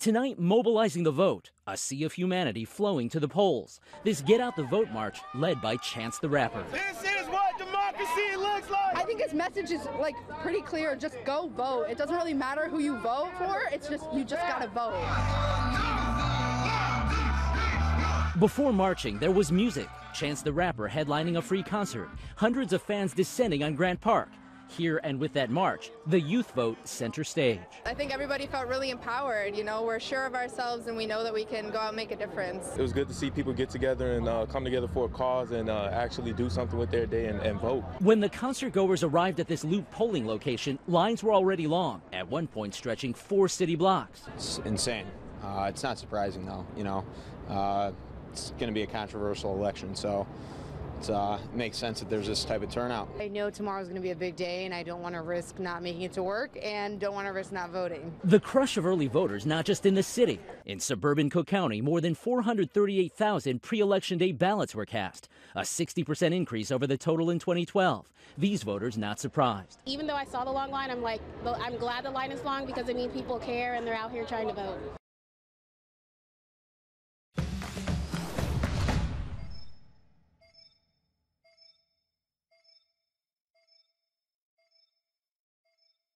Tonight, mobilizing the vote, a sea of humanity flowing to the polls. This Get Out the Vote march led by Chance the Rapper. This is what democracy looks like. I think his message is like pretty clear. Just go vote. It doesn't really matter who you vote for. It's just you just gotta vote. Before marching, there was music. Chance the Rapper headlining a free concert. Hundreds of fans descending on Grant Park. Here and with that march, the youth vote center stage. I think everybody felt really empowered. You know, we're sure of ourselves and we know that we can go out and make a difference. It was good to see people get together and uh, come together for a cause and uh, actually do something with their day and, and vote. When the concert goers arrived at this loop polling location, lines were already long, at one point stretching four city blocks. It's insane. Uh, it's not surprising, though. You know, uh, it's going to be a controversial election, so it uh, makes sense that there's this type of turnout. I know tomorrow's going to be a big day, and I don't want to risk not making it to work and don't want to risk not voting. The crush of early voters not just in the city. In suburban Cook County, more than 438,000 pre election day ballots were cast, a 60% increase over the total in 2012. These voters not surprised. Even though I saw the long line, I'm like, I'm glad the line is long because it means people care and they're out here trying to vote.